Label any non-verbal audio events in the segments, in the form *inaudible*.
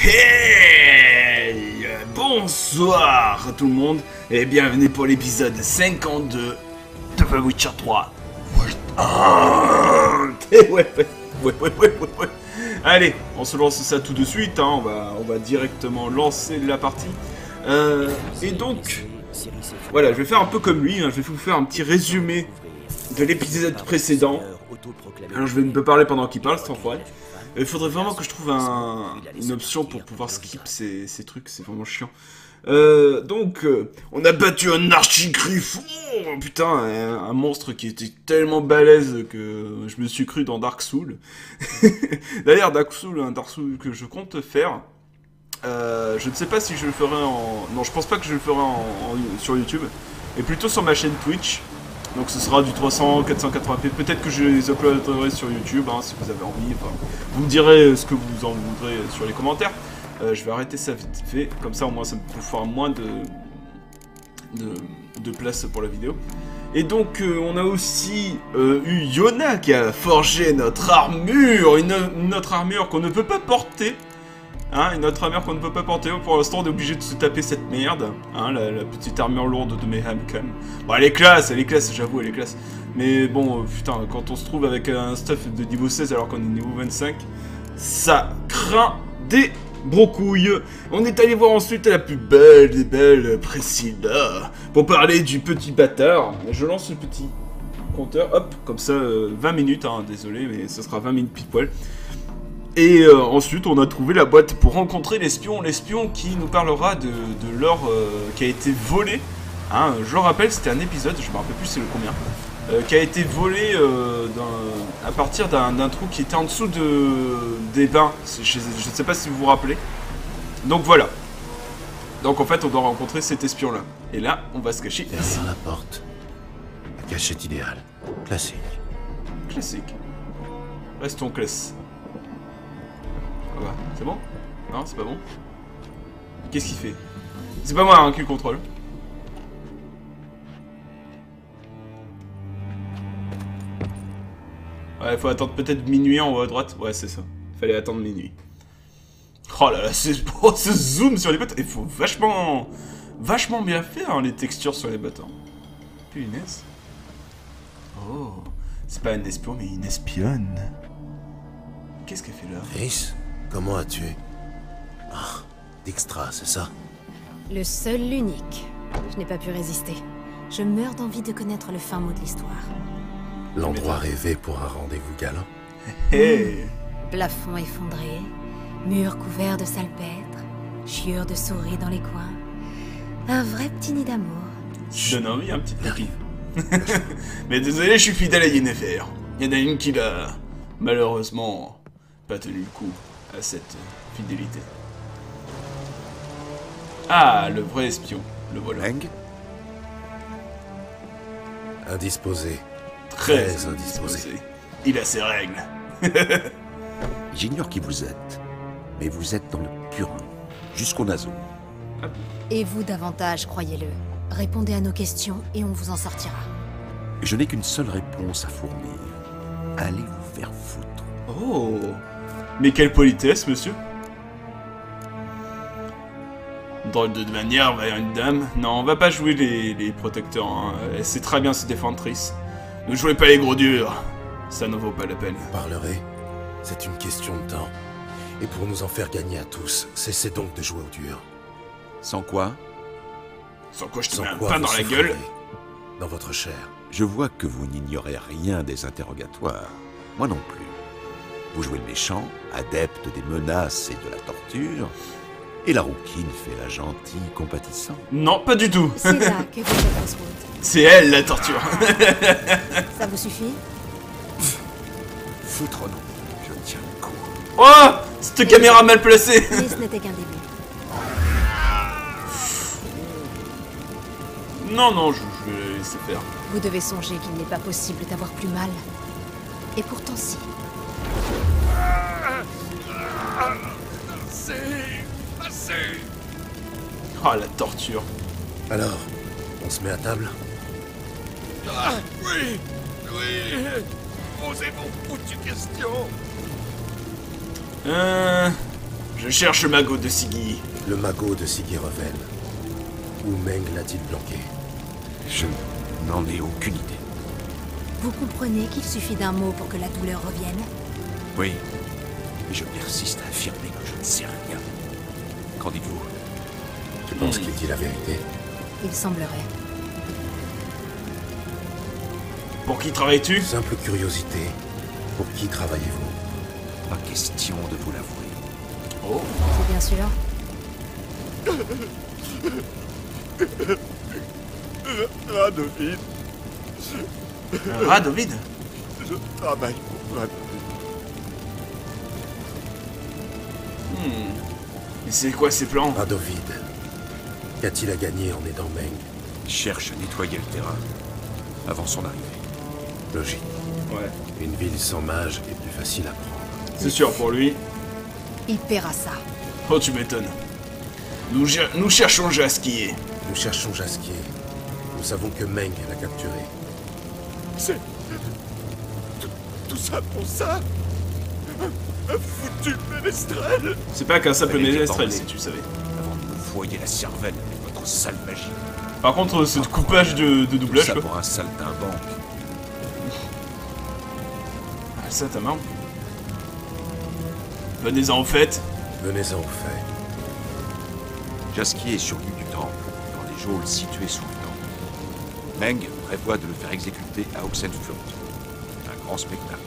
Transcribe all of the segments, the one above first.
Hey Bonsoir tout le monde et bienvenue pour l'épisode 52 de The Witcher 3. Ah, *laughs* ouais, ouais, ouais, ouais, ouais, ouais, ouais. Allez, on se lance ça tout de suite, hein, on, va, on va directement lancer la partie. Euh, et donc, voilà, je vais faire un peu comme lui, hein, je vais vous faire un petit résumé de l'épisode précédent. Alors je vais me parler pendant qu'il parle, c'est enfoiré. Il faudrait vraiment que je trouve un, une option pour pouvoir skip ces, ces trucs, c'est vraiment chiant. Euh, donc, euh, on a battu un archigriffon Putain, un, un, monstre qui était tellement balèze que je me suis cru dans Dark Souls. *laughs* D'ailleurs, Dark Souls, un Dark Souls que je compte faire. Euh, je ne sais pas si je le ferai en... Non, je pense pas que je le ferai en, en, sur YouTube. Et plutôt sur ma chaîne Twitch. Donc ce sera du 300, 480p. Peut-être que je les uploaderai sur YouTube, hein, si vous avez envie. Enfin, vous me direz ce que vous en voudrez sur les commentaires. Euh, je vais arrêter ça vite fait, comme ça au moins ça me fera moins de, de, place pour la vidéo. Et donc euh, on a aussi euh, eu Yona qui a forgé notre armure, une, notre armure qu'on ne peut pas porter. Hein, une autre armure qu'on ne peut pas porter. Pour l'instant, on est obligé de se taper cette merde. Hein, la, petite armure lourde de Mayhem Bon, elle est classe, elle est classe, j'avoue, elle est classe. Mais bon, putain, quand on se trouve avec un stuff de niveau 16 alors qu'on est niveau 25, ça craint des brocouilles. On est allé voir ensuite la plus belle des belles, Priscilla, pour parler du petit bâtard. Je lance le petit compteur, hop, comme ça, euh, 20 minutes, hein, désolé, mais ce sera 20 minutes pile poil. Et euh, ensuite, on a trouvé la boîte pour rencontrer l'espion, l'espion qui nous parlera de, de l'or euh, qui a été volé. Hein, je le rappelle, c'était un épisode, je me rappelle plus c'est le combien, euh, qui a été volé à partir d'un trou qui était en dessous de, des bains. Je ne sais pas si vous vous rappelez. Donc voilà. Donc en fait, on doit rencontrer cet espion-là. Et là, on va se cacher Derrière la porte. La cachette idéale. Classique. Classique. Restons classe. C'est bon Non, c'est pas bon Qu'est-ce qu'il fait? C'est pas moi hein, qui le contrôle. Ouais, faut attendre peut-être minuit en haut à droite. Ouais, c'est ça. Fallait attendre minuit. Oh là là, *laughs* c'est ce zoom sur les bâtons. Il faut vachement, vachement bien faire hein, les textures sur les bâtons. Punaise. Oh, c'est pas un espion, mais une espionne. Qu'est-ce qu'elle fait là? Comment as-tu... Ah, Dijkstra, c'est ça? Le seul, l'unique. Je n'ai pas pu résister. Je meurs d'envie de connaître le fin mot de l'histoire. L'endroit rêvé pour un rendez-vous galant? *laughs* Hey. Plafond effondré, murs couverts de salpêtres, chiures de souris dans les coins. Un vrai petit nid d'amour. Donne envie un petit peu. *laughs* Mais désolé, je suis fidèle à Yennefer. Il y en a une qui l'a malheureusement pas tenu le coup à cette fidélité. Ah, le vrai espion, le voilà. Leng Indisposé. Très, Très indisposé. indisposé. Il a ses règles. *laughs* J'ignore qui vous êtes, mais vous êtes dans le pur jusqu'au naseau. Et vous davantage, croyez-le. Répondez à nos questions et on vous en sortira. Je n'ai qu'une seule réponse à fournir. Allez vous faire foutre. Oh mais quelle politesse, monsieur Drôle de manière vers une dame. Non, on va pas jouer les, les protecteurs. Hein. Elle sait très bien se défendre, Triss. Ne jouez pas les gros durs. Ça ne vaut pas la peine. Vous parlerez C'est une question de temps. Et pour nous en faire gagner à tous, cessez donc de jouer au dur. Sans quoi? Sans quoi je te mets un pain dans la gueule Dans votre chair. Je vois que vous n'ignorez rien des interrogatoires. Moi non plus. Vous jouez le méchant, adepte des menaces et de la torture, et la rouquine fait la gentille compatissant. Non, pas du tout. C'est là que vous faites C'est elle la torture. Ça vous suffit? Foutre non, je tiens le coup. Oh Cette caméra mal placée Mais ce n'était qu'un début. Non, non, je, je vais laisser faire. Vous devez songer qu'il n'est pas possible d'avoir plus mal. Et pourtant si. Assez Assez Oh la torture. Alors, on se met à table? Ah, Oui Oui Posez vos foutues questions Euh... Je cherche le magot de Siggy. Le magot de Siggy Revel. Où Meng l'a-t-il planqué? Je n'en ai aucune idée. Vous comprenez qu'il suffit d'un mot pour que la douleur revienne? Oui. Mais je persiste à affirmer que je ne sais rien. Dites-vous Tu penses qu'il dit la vérité? Il semblerait. Pour qui travailles-tu? Simple curiosité. Pour qui travaillez-vous? Pas question de vous l'avouer. Oh. C'est bien sûr. Radovid, Ah, David je travaille pour Radovid. Hmm. Mais c'est quoi ces plans? Radovid. Qu'a-t-il à gagner en aidant Meng? Cherche à nettoyer le terrain avant son arrivée. Logique. Ouais. Une ville sans mage est plus facile à prendre. C'est sûr pour lui. Il paiera ça. Oh, tu m'étonnes. Nous, cherchons Jaskier. Nous cherchons Jaskier. Nous savons que Meng l'a capturé. C'est. Tout, tout ça pour ça? Foutu ménestrel C'est pas qu'un simple ménestrel, si tu savais. Avant de me foyer la cervelle avec votre sale magie. Par contre, ce coupage de, de Tout doublage, ça quoi. pour un saltimbanque. Ah, ça, ta main. Venez-en au fait. Venez-en au fait. Jaskier est sur l'île du Temple, dans les geôles situées sous le temple. Meng prévoit de le faire exécuter à Oxenfurt. Un grand spectacle.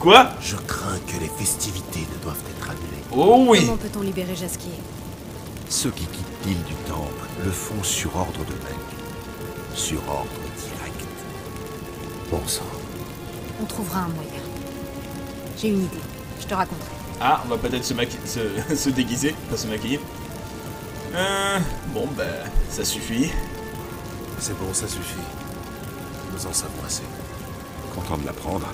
Quoi Je crains que les festivités ne doivent être annulées. Oh oui Comment peut-on libérer Jaskier? Ceux qui quittent l'île du Temple le font sur ordre de Meng. Sur ordre direct. Bon sang. On trouvera un moyen. J'ai une idée. Je te raconterai. Ah, on va peut-être se, maqui- se, *laughs* se déguiser, pas se maquiller. Euh, bon, bah, ça suffit. C'est bon, ça suffit. Nous en savons assez. Content de l'apprendre.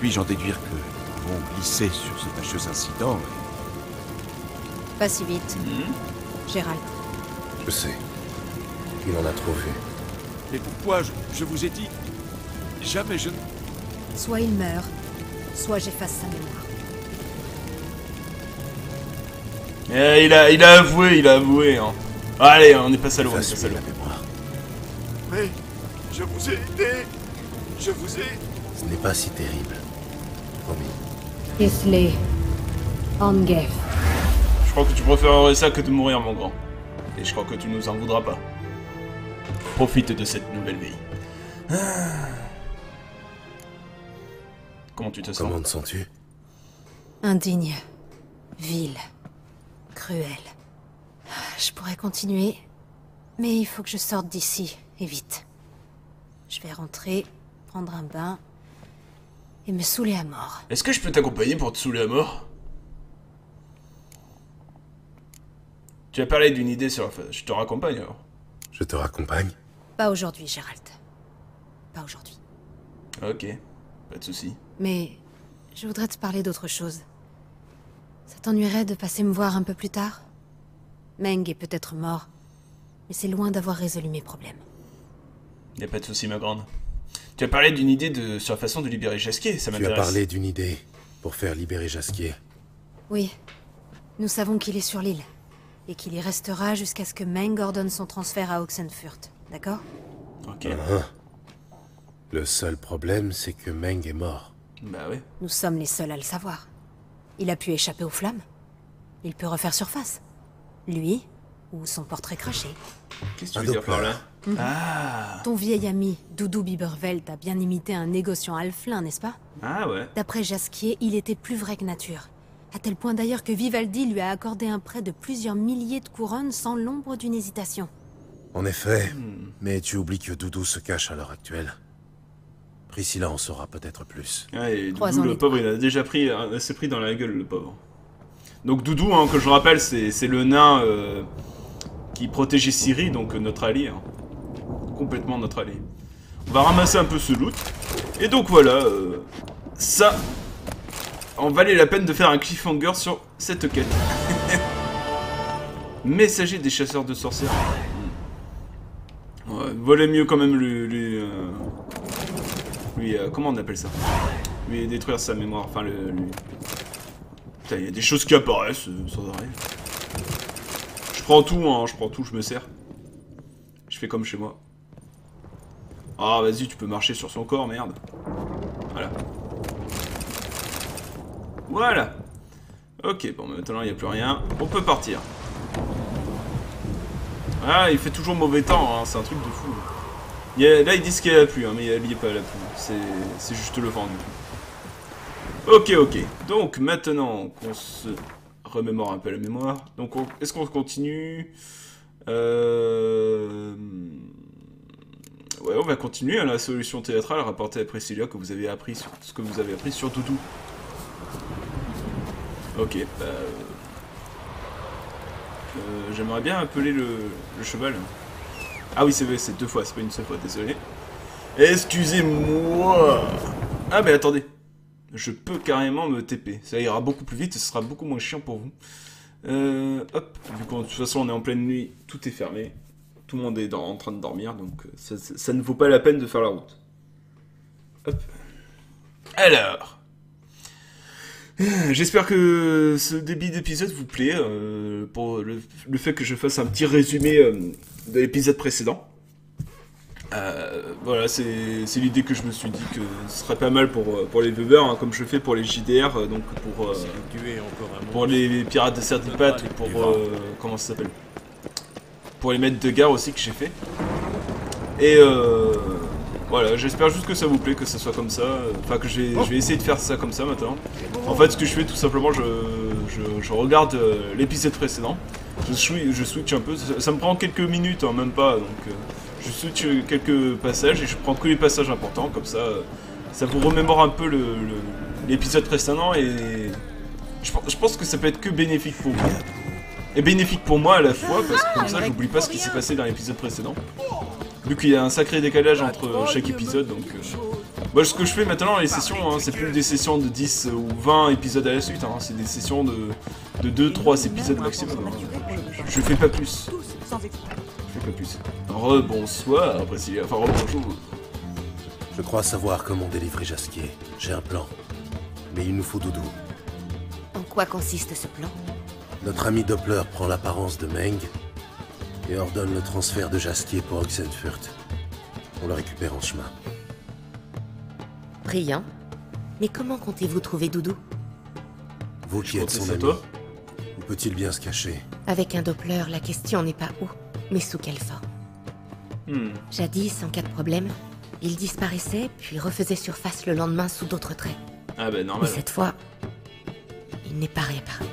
Puis-je en déduire que nous avons glissé sur ce fâcheux incident? Pas si vite. Gérald. Je sais. Il en a trop vu. Mais pourquoi je, je vous ai dit Jamais je ne... Soit il meurt, soit j'efface sa mémoire. Eh, il a, il a avoué, il a avoué. Hein. Allez, on est pas salaud, on est pas salaud. Mais je vous ai aidé Je vous ai. Ce n'est pas si terrible. Promis. Isley. Angef. Je crois que tu préférerais ça que de mourir, mon grand. Et je crois que tu nous en voudras pas. Profite de cette nouvelle vie. Ah. Comment tu te sens? Comment te sens-tu? Indigne. Vil. Cruel. Je pourrais continuer, mais il faut que je sorte d'ici, et vite. Je vais rentrer, prendre un bain, et me saouler à mort. Est-ce que je peux t'accompagner pour te saouler à mort? Tu as parlé d'une idée sur la fa- Je te raccompagne alors. Je te raccompagne? Pas aujourd'hui, Gérald. Pas aujourd'hui. Ok, pas de souci. Mais je voudrais te parler d'autre chose. Ça t'ennuierait de passer me voir un peu plus tard? Meng est peut-être mort, mais c'est loin d'avoir résolu mes problèmes. Y a pas de souci, ma grande. Tu as parlé d'une idée de sur la façon de libérer Jasquier, ça Tu as m'intéresse. parlé d'une idée pour faire libérer Jaskier. Oui, nous savons qu'il est sur l'île, et qu'il y restera jusqu'à ce que Meng ordonne son transfert à Oxenfurt, d'accord? Ok. Le seul problème, c'est que Meng est mort. Bah ouais. Nous sommes les seuls à le savoir. Il a pu échapper aux flammes. Il peut refaire surface. Lui, ou son portrait craché. Qu'est-ce que tu veux dire par là? Doppler. Ah Ton vieil ami, Doudou Biberveld, a bien imité un négociant alflin, n'est-ce pas? Ah ouais. D'après Jasquier, il était plus vrai que nature. À tel point d'ailleurs que Vivaldi lui a accordé un prêt de plusieurs milliers de couronnes sans l'ombre d'une hésitation. En effet, mais tu oublies que Doudou se cache à l'heure actuelle. Priscilla en saura peut-être plus. Ah, et Doudou, le pauvre, il a déjà pris, euh, s'est pris dans la gueule, le pauvre. Donc Doudou, hein, que je rappelle, c'est c'est le nain euh, qui protégeait Siri, donc euh, notre allié. hein. Complètement notre allié. On va ramasser un peu ce loot. Et donc voilà, euh, ça en valait la peine de faire un cliffhanger sur cette quête. *laughs* Messager des chasseurs de sorcières. Ouais, valait mieux quand même lui... lui, euh, lui, euh, comment on appelle ça? Lui détruire sa mémoire, enfin le, lui. Putain, il y a des choses qui apparaissent sans arrêt. Je prends tout, hein, je prends tout, je me sers. Je fais comme chez moi. Ah, vas-y, tu peux marcher sur son corps, merde. Voilà. Voilà. Ok, bon, maintenant il n'y a plus rien. On peut partir. Ah, il fait toujours mauvais temps, hein, c'est un truc de fou. A- là, ils disent qu'il y a la pluie, hein, mais il n'y a pas la pluie. C'est juste le vent, du. Ok, ok. Donc, maintenant qu'on se remémore un peu la mémoire. Donc, on- est-ce qu'on continue? Euh... Ouais, on va continuer à la solution théâtrale rapportée à Priscilla que vous avez appris ce que vous avez appris sur Doudou. Ok, bah... euh, J'aimerais bien appeler le, cheval. Ah oui, c'est c'est deux fois, c'est pas une seule fois, désolé. Excusez-moi Ah mais attendez, je peux carrément me TP. Ça ira beaucoup plus vite et ce sera beaucoup moins chiant pour vous. Euh, hop, vu qu'en de toute façon on est en pleine nuit, tout est fermé. Tout le monde est dans- en train de dormir, donc euh, ça, ça- ça ne vaut pas la peine de faire la route. Hop. Alors. Euh, J'espère que ce début d'épisode vous plaît, euh, pour le, le fait que je fasse un petit résumé euh, de l'épisode précédent. Euh, voilà, c'est l'idée que je me suis dit que ce serait pas mal pour, pour les viewers, hein, comme je fais pour les JDR, donc pour, euh, pour les, les pirates de Serdipat ou pour. euh, comment ça s'appelle? Pour les maîtres de gare aussi que j'ai fait. Et euh, voilà, j'espère juste que ça vous plaît, que ça soit comme ça. Enfin, que je vais, essayer de faire ça comme ça maintenant. En fait, ce que je fais tout simplement, je, je, regarde euh, l'épisode précédent. Je, switch- je un peu. Ça, me prend quelques minutes, hein, même pas. Donc, euh, je switch quelques passages et je prends que les passages importants. Comme ça, ça vous remémore un peu l'épisode précédent et je, je pense que ça peut être que bénéfique pour vous. Et bénéfique pour moi à la fois, parce que comme ça, j'oublie pas ce qui s'est passé dans l'épisode précédent. Vu qu'il y a un sacré décalage entre chaque épisode, donc. euh, moi, ce que je fais maintenant, les sessions, hein, c'est plus des sessions de 10 ou 20 épisodes à la suite, hein, c'est des sessions de, de 2-3 épisodes maximum. hein. Je, je fais pas plus. Je fais pas plus. Rebonsoir, Priscilla. Enfin, rebonjour. Je crois savoir comment délivrer Jasquier. J'ai un plan. Mais il nous faut Doudou. En quoi consiste ce plan? Notre ami Doppler prend l'apparence de Meng et ordonne le transfert de Jasquier pour Oxenfurt. On le récupère en chemin. Brillant. Mais comment comptez-vous trouver Doudou? Vous Je qui êtes son ami, toi. où peut-il bien se cacher? Avec un Doppler, la question n'est pas où, mais sous quelle forme. Hmm. Jadis, en cas de problème, il disparaissait, puis refaisait surface le lendemain sous d'autres traits. Ah bah Mais normal. cette fois, il n'est pas réapparu.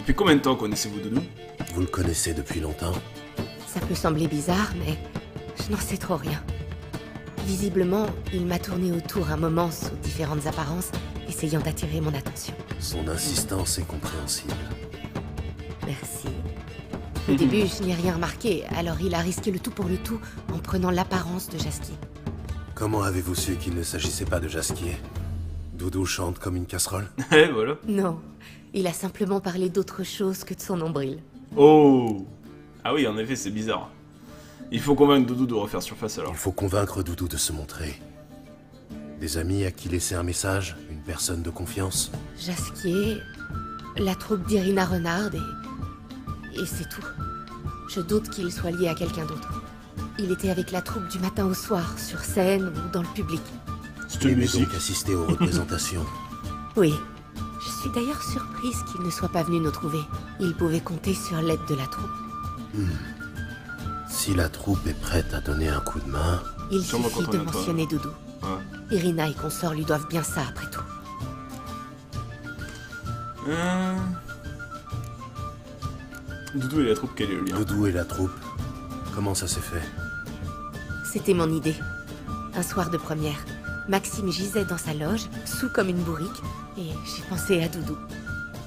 Depuis combien de temps connaissez-vous Doudou Vous le connaissez depuis longtemps Ça peut sembler bizarre, mais je n'en sais trop rien. Visiblement, il m'a tourné autour un moment sous différentes apparences, essayant d'attirer mon attention. Son insistance est compréhensible. Merci. Au début, je n'ai rien remarqué, alors il a risqué le tout pour le tout en prenant l'apparence de Jasquier. Comment avez-vous su qu'il ne s'agissait pas de Jasquier Doudou chante comme une casserole? *laughs* Eh voilà. Non, il a simplement parlé d'autre chose que de son nombril. Oh Ah oui, en effet, c'est bizarre. Il faut convaincre Doudou de refaire surface alors. Il faut convaincre Doudou de se montrer. Des amis à qui laisser un message Une personne de confiance Jasquier, la troupe d'Irina Renard et... Et c'est tout. Je doute qu'il soit lié à quelqu'un d'autre. Il était avec la troupe du matin au soir, sur scène ou dans le public. C'était Il une aimait musique. donc assister aux représentations. *laughs* Oui. Je suis d'ailleurs surprise qu'il ne soit pas venu nous trouver. Il pouvait compter sur l'aide de la troupe. si la troupe est prête à donner un coup de main, Il Sûrement suffit de toi. mentionner Doudou. Ouais. Irina et consorts lui doivent bien ça après tout. Euh... Doudou et la troupe, quel est le lien? Doudou et la troupe, comment ça s'est fait? C'était mon idée. Un soir de première, Maxime gisait dans sa loge, sous comme une bourrique, et j'ai pensé à Doudou.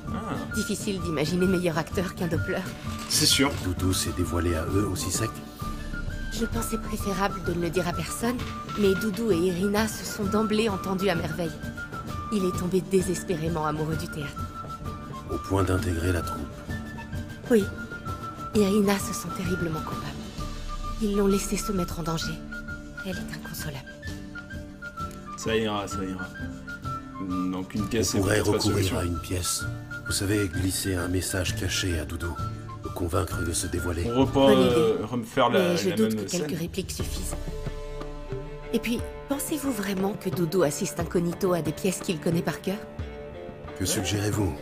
Ah, Difficile d'imaginer meilleur acteur qu'un Doppler. c'est sûr. Doudou s'est dévoilé à eux aussi sec Je pensais préférable de ne le dire à personne, mais Doudou et Irina se sont d'emblée entendus à merveille. Il est tombé désespérément amoureux du théâtre. au point d'intégrer la troupe. Oui, Irina se sent terriblement coupable. Ils l'ont laissé se mettre en danger. Elle est inconsolable. Ça ira, ça ira. Donc une On pièce et pourrait recourir à une pièce. Vous savez, glisser un message caché à Doudou. Le convaincre de se dévoiler. On reprend, euh, refaire la, Mais je la doute même que scène. quelques répliques suffisent. Et puis, pensez-vous vraiment que Dodo assiste incognito à des pièces qu'il connaît par cœur? Que suggérez-vous?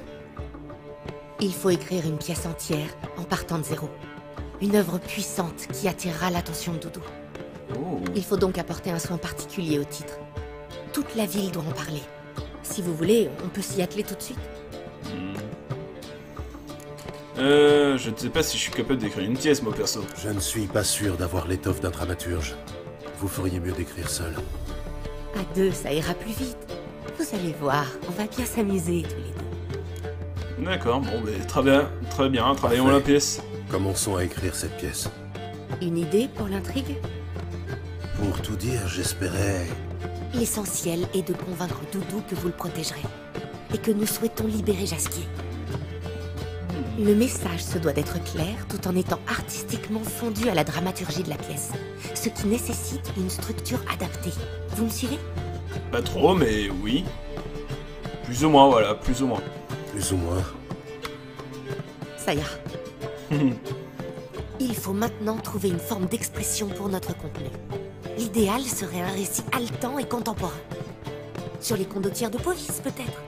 Il faut écrire une pièce entière en partant de zéro. Une œuvre puissante qui attirera l'attention de Doudou. Oh. Il faut donc apporter un soin particulier au titre. Toute la ville doit en parler. Si vous voulez, on peut s'y atteler tout de suite. Euh, je ne sais pas si je suis capable d'écrire une pièce, moi perso. Je ne suis pas sûr d'avoir l'étoffe d'un dramaturge. Vous feriez mieux d'écrire seul. À deux, ça ira plus vite. Vous allez voir, on va bien s'amuser tous les deux. D'accord, bon, ben, très bien, très bien, travaillons Parfait. la pièce. Commençons à écrire cette pièce. Une idée pour l'intrigue? Pour tout dire, j'espérais... L'essentiel est de convaincre Doudou que vous le protégerez. Et que nous souhaitons libérer Jasquier. Le message se doit d'être clair tout en étant artistiquement fondu à la dramaturgie de la pièce. Ce qui nécessite une structure adaptée. Vous me suivez? Pas trop, mais oui. Plus ou moins, voilà, plus ou moins. Plus ou moins. Ça ira. *laughs* Il faut maintenant trouver une forme d'expression pour notre contenu. L'idéal serait un récit haletant et contemporain. Sur les condottières de police, peut-être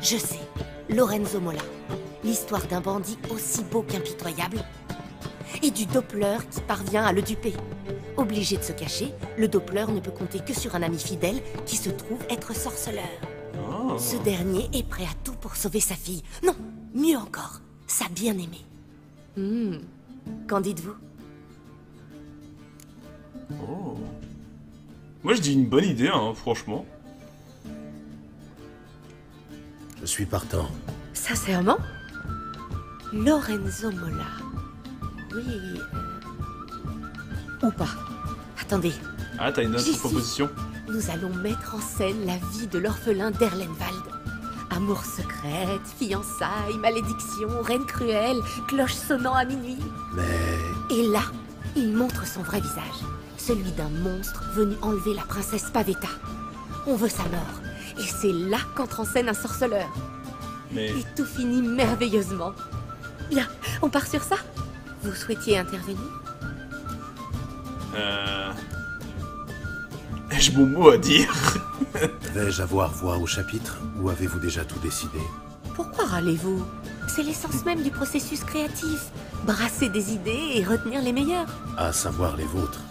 Je sais, Lorenzo Mola. L'histoire d'un bandit aussi beau qu'impitoyable. Et du Doppler qui parvient à le duper. Obligé de se cacher, le Doppler ne peut compter que sur un ami fidèle qui se trouve être sorceleur. Oh. Ce dernier est prêt à tout pour sauver sa fille. Non, mieux encore, sa bien-aimée. Hmm, Qu'en dites-vous? Oh. Moi je dis une bonne idée, hein, franchement. Je suis partant. Sincèrement Lorenzo Mola. Oui. euh, Ou pas. Attendez, Ah, t'as une autre proposition nous allons mettre en scène la vie de l'orphelin d'Erlenwald. Amour secrète, fiançailles, malédiction, reine cruelle, cloche sonnant à minuit. Mais... Et là, il montre son vrai visage. Celui d'un monstre venu enlever la princesse Pavetta. On veut sa mort. Et c'est là qu'entre en scène un sorceleur. Mais Et tout finit merveilleusement. Bien, on part sur ça? Vous souhaitiez intervenir? Euh... Ai-je mon mot à dire? Vais-je avoir voix au chapitre ou avez-vous déjà tout décidé? Pourquoi râlez-vous? C'est l'essence même du processus créatif. Brasser des idées et retenir les meilleures. À savoir les vôtres.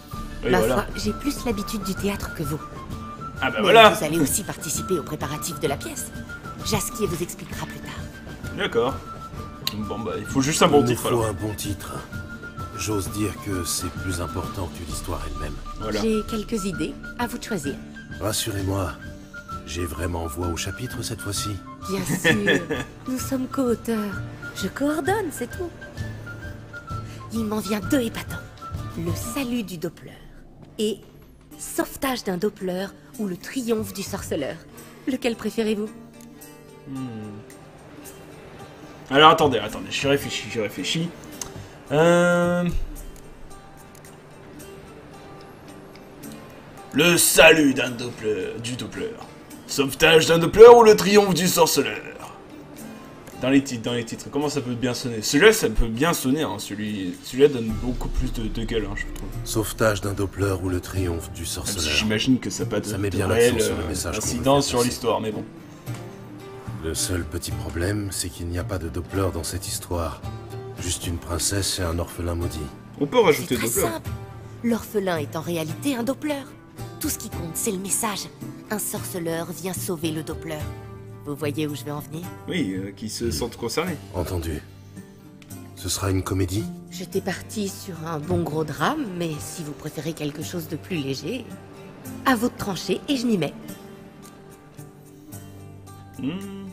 Oui, Ma voilà. foi, j'ai plus l'habitude du théâtre que vous. Ah bah Mais voilà vous allez aussi participer aux préparatifs de la pièce. Jasquier vous expliquera plus tard. D'accord. Bon bah, il faut juste un bon Il titre faut alors. un bon titre. J'ose dire que c'est plus important que l'histoire elle-même. Voilà. J'ai quelques idées, à vous de choisir. Rassurez-moi, j'ai vraiment voix au chapitre cette fois-ci. Bien *laughs* sûr, nous sommes co-auteurs. Je coordonne, c'est tout. Il m'en vient deux épatants. Le salut du Doppler et sauvetage d'un Doppler ou le triomphe du sorceleur. Lequel préférez-vous? Alors attendez, attendez, j'y réfléchis, j'y réfléchis. Euh... Le salut d'un Doppler, du Doppler. Sauvetage d'un Doppler ou le triomphe du sorceleur? Dans les titres, dans les titres, comment ça peut bien sonner? Celui-là, ça peut bien sonner, hein. Celui, celui-là donne beaucoup plus de, de gueule, hein, je trouve. Sauvetage d'un Doppler ou le triomphe du si sorceleur. j'imagine que ça n'a pas de, Ça met de bien l'accent sur le message qu'on veut incidence faire sur l'histoire, mais bon. Le seul petit problème, c'est qu'il n'y a pas de Doppler dans cette histoire. Juste une princesse et un orphelin maudit. On peut C'est rajouter très Doppler. simple. L'orphelin est en réalité un Doppler. Tout ce qui compte, c'est le message. Un sorceleur vient sauver le Doppler. Vous voyez où je vais en venir Oui, euh, qui se sentent concernés. Entendu. Ce sera une comédie J'étais partie sur un bon gros drame, mais si vous préférez quelque chose de plus léger, à vous de trancher et je m'y mets. Hmm.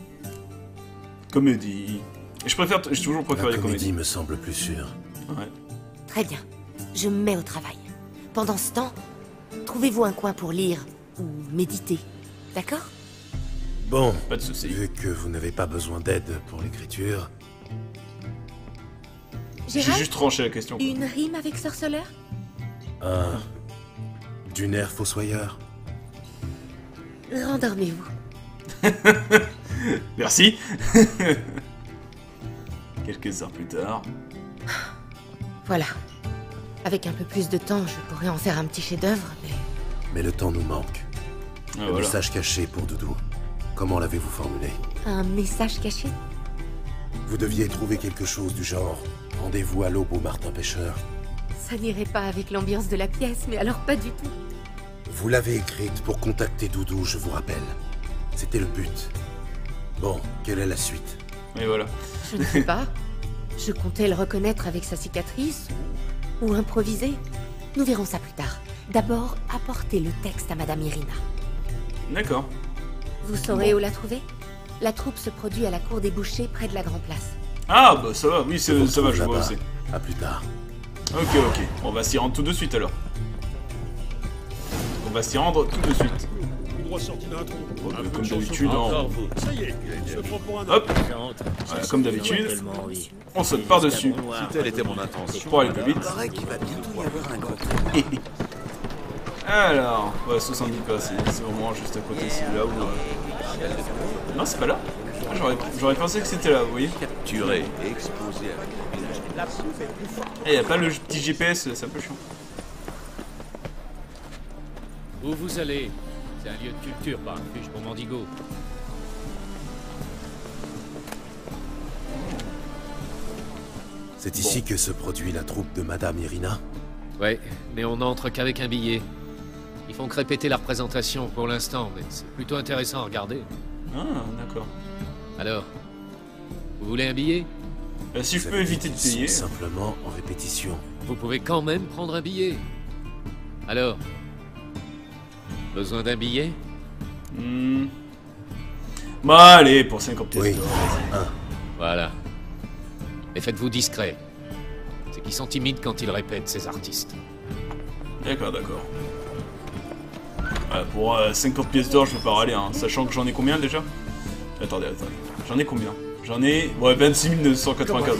Comédie. Je préfère, j'ai toujours préféré La les comédie comédies. me semble plus sûre. Ouais. Très bien, je me mets au travail. Pendant ce temps, trouvez-vous un coin pour lire ou méditer. D'accord? Bon, Pas de soucis. vu que vous n'avez pas besoin d'aide pour l'écriture, J'ai juste tranché la question. une rime avec sorceleur? Un... du nerf fossoyeur Rendormez-vous. *laughs* Merci. *laughs* Quelques heures plus tard. Voilà. Avec un peu plus de temps, je pourrais en faire un petit chef-d'œuvre, mais Mais le temps nous manque. Ah, Le voilà. message caché pour Doudou. Comment l'avez-vous formulé un message caché Vous deviez trouver quelque chose du genre. Rendez-vous à l'aube au Martin Pêcheur. Ça n'irait pas avec l'ambiance de la pièce, mais alors pas du tout. Vous l'avez écrite pour contacter Doudou, je vous rappelle. C'était le but. Bon, quelle est la suite? Et voilà. Je ne sais pas. Je comptais le reconnaître avec sa cicatrice ou, ou improviser. Nous verrons ça plus tard. D'abord, apportez le texte à Madame Irina. D'accord. Vous saurez où la trouver La troupe se produit à la cour des bouchers près de la Grand Place. Ah, bah ça va, oui, ça va, je vois aussi. À plus tard. Ok, ok. On va s'y rendre tout de suite alors. On va s'y rendre tout de suite. comme d'habitude, au- hein. Hop, voilà, comme d'habitude, on saute par-dessus Si telle était mon intention. pour aller plus vite. *laughs* Alors, ouais, 70 pas, c'est c'est vraiment juste à côté, c'est là où... Non, c'est pas là. Ah, J'aurais pensé que c'était là, vous voyez. Capturé et exposé Et y a pas le petit GPS, c'est un peu chiant. Où vous allez? C'est un lieu de culture, pas un refuge pour mendigo. C'est ici que se produit la troupe de Madame Irina? Ouais, mais on n'entre qu'avec un billet. Ils font que répéter la représentation pour l'instant, mais c'est plutôt intéressant à regarder. Ah, d'accord. Alors, vous voulez un billet? Euh, si je peux éviter de payer... Simplement en répétition. Vous pouvez quand même prendre un billet. Alors, besoin d'un billet? Hmm. Bah allez, pour 50 pièces Oui, un. Voilà. Mais faites-vous discret. C'est qu'ils sont timides quand ils répètent, ces artistes. D'accord, d'accord. Pour euh, 50 pièces d'or, je vais pas râler, hein, sachant que j'en ai combien déjà? Attendez, attendez. J'en ai combien? J'en ai... Ouais, 26 995.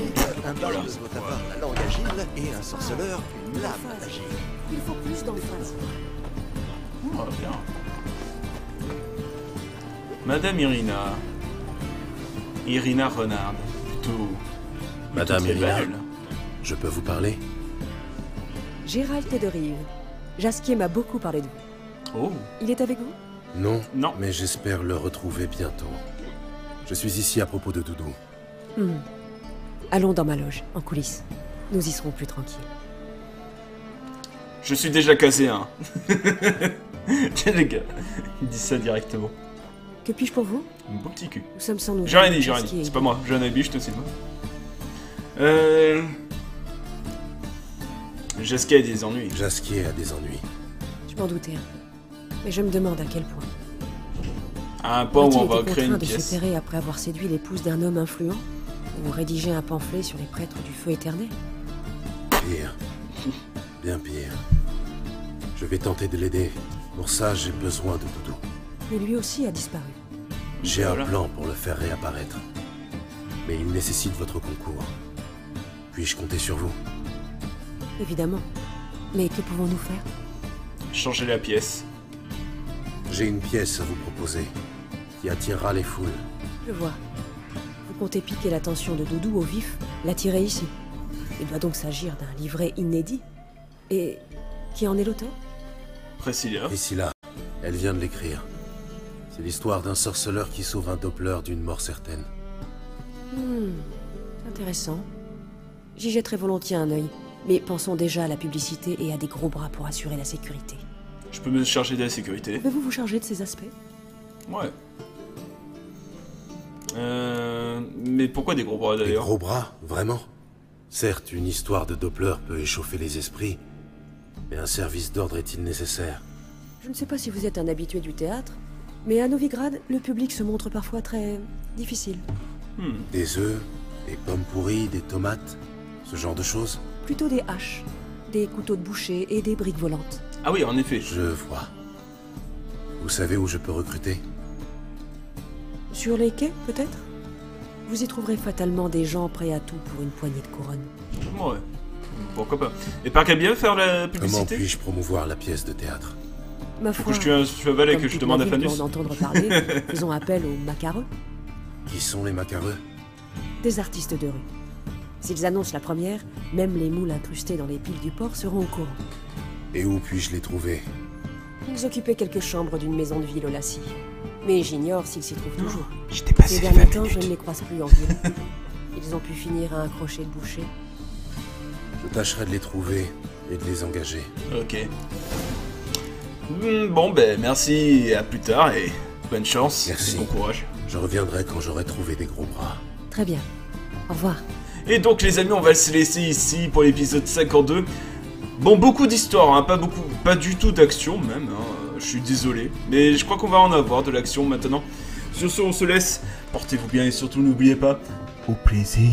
Un Voilà. barde doit avoir la langue agile et un sorceleur une lame agile? Il faut plus d'emphase. Oh, bien. Madame Irina. Irina Renard. Plutôt... Madame Irina. belle. Je peux vous parler? Gérald Tederive. Jasquier m'a beaucoup parlé de vous. Oh, Il est avec vous Non, non. mais j'espère le retrouver bientôt. Je suis ici à propos de Doudou. Hmm. Allons dans ma loge, en coulisses. Nous y serons plus tranquilles. Je suis déjà casé, hein. *laughs* Tiens, les gars. Il dit ça directement. Que puis-je pour vous Un beau petit cul. Nous sommes sans nouvelles. J'ai rien dit, j'ai rien Jasquier dit. est- C'est pas moi. J'ai un habit, je te cite moi. Euh... Jasquet a des ennuis. Jasquier a des ennuis. Je m'en doutais un peu. Mais je me demande à quel point. À un point où on va créer contraint une de se terrer après avoir séduit l'épouse d'un homme influent Ou rédiger un pamphlet sur les prêtres du feu éternel? Pire. Bien pire. Je vais tenter de l'aider. Pour ça, j'ai besoin de Doudou. Mais lui aussi a disparu. J'ai Voilà. un plan pour le faire réapparaître. Mais il nécessite votre concours. Puis-je compter sur vous? Évidemment. Mais que pouvons-nous faire? Changer la pièce. J'ai une pièce à vous proposer qui attirera les foules. Je vois. Vous comptez piquer l'attention de Doudou au vif, l'attirer ici. Il doit donc s'agir d'un livret inédit. Et qui en est l'auteur? Priscilla. Là, elle vient de l'écrire. C'est l'histoire d'un sorceleur qui sauve un Doppler d'une mort certaine. Hmm, intéressant. J'y jetterai volontiers un œil. Mais pensons déjà à la publicité et à des gros bras pour assurer la sécurité. Je peux me charger de la sécurité. Pouvez-vous vous charger de ces aspects Ouais. Euh... Mais pourquoi des gros bras Des d'ailleurs gros bras, vraiment Certes, une histoire de Doppler peut échauffer les esprits, mais un service d'ordre est-il nécessaire Je ne sais pas si vous êtes un habitué du théâtre, mais à Novigrad, le public se montre parfois très difficile. Hmm. Des œufs, des pommes pourries, des tomates, ce genre de choses Plutôt des haches, des couteaux de boucher et des briques volantes. Ah oui, en effet. Je vois. Vous savez où je peux recruter? Sur les quais, peut-être? Vous y trouverez fatalement des gens prêts à tout pour une poignée de couronne. Ouais. Pourquoi pas. Et par quel bien faire la Comment publicité puis-je promouvoir la pièce de théâtre? Ma Faut foi, que je tue un cheval et que je demande à Fanus en entendre parler, *laughs* faisons appel aux macareux, Qui sont les macareux? Des artistes de rue. S'ils annoncent la première, même les moules incrustés dans les piles du port seront au courant. Et où puis-je les trouver Ils occupaient quelques chambres d'une maison de ville au Lassie. Mais j'ignore s'ils s'y trouvent toujours. J'étais passé Ces les derniers 20 temps, je ne les croise plus en ville. *laughs* Ils ont pu finir à un crochet de boucher. Je tâcherai de les trouver et de les engager. Ok. Hmm, Bon, ben merci et à plus tard et bonne chance Merci. et bon courage. Je reviendrai quand j'aurai trouvé des gros bras. Très bien. Au revoir. Et donc les amis, on va se laisser ici pour l'épisode 52. Bon, beaucoup d'histoires, hein, pas beaucoup, pas du tout d'action même. hein, Je suis désolé, mais je crois qu'on va en avoir de l'action maintenant. Sur ce, on se laisse. Portez-vous bien et surtout n'oubliez pas. Au plaisir.